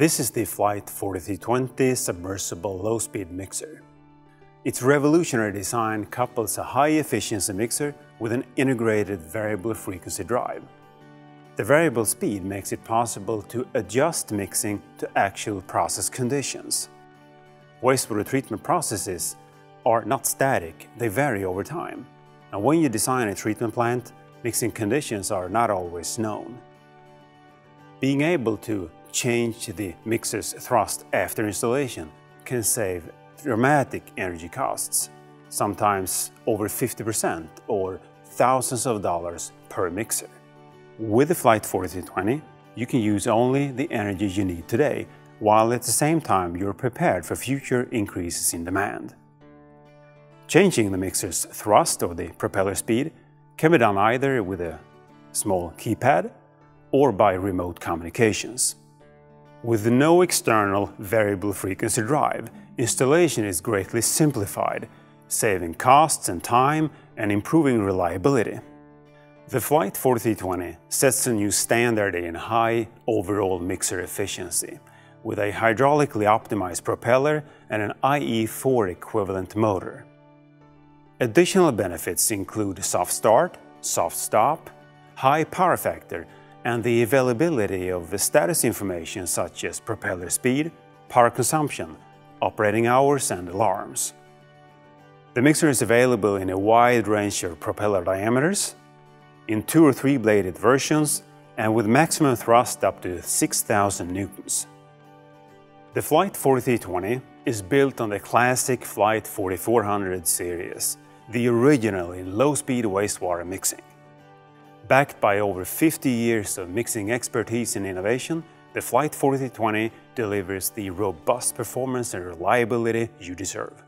This is the Flygt 4320 submersible low-speed mixer. Its revolutionary design couples a high-efficiency mixer with an integrated variable frequency drive. The variable speed makes it possible to adjust mixing to actual process conditions. Wastewater treatment processes are not static, they vary over time. And when you design a treatment plant, mixing conditions are not always known. Being able to change the mixer's thrust after installation can save dramatic energy costs, sometimes over 50% or thousands of dollars per mixer. With the Flygt 4320, you can use only the energy you need today, while at the same time you're prepared for future increases in demand. Changing the mixer's thrust or the propeller speed can be done either with a small keypad or by remote communications. With no external variable frequency drive, installation is greatly simplified, saving costs and time and improving reliability. The Flygt 4320 sets a new standard in high overall mixer efficiency, with a hydraulically optimized propeller and an IE4 equivalent motor. Additional benefits include soft start, soft stop, high power factor, and the availability of the status information such as propeller speed, power consumption, operating hours, and alarms. The mixer is available in a wide range of propeller diameters, in two or three bladed versions and with maximum thrust up to 6000 newtons. The Flygt 4320 is built on the classic Flygt 4400 series, the original in low-speed wastewater mixing. Backed by over 50 years of mixing expertise and innovation, the Flygt 4020 delivers the robust performance and reliability you deserve.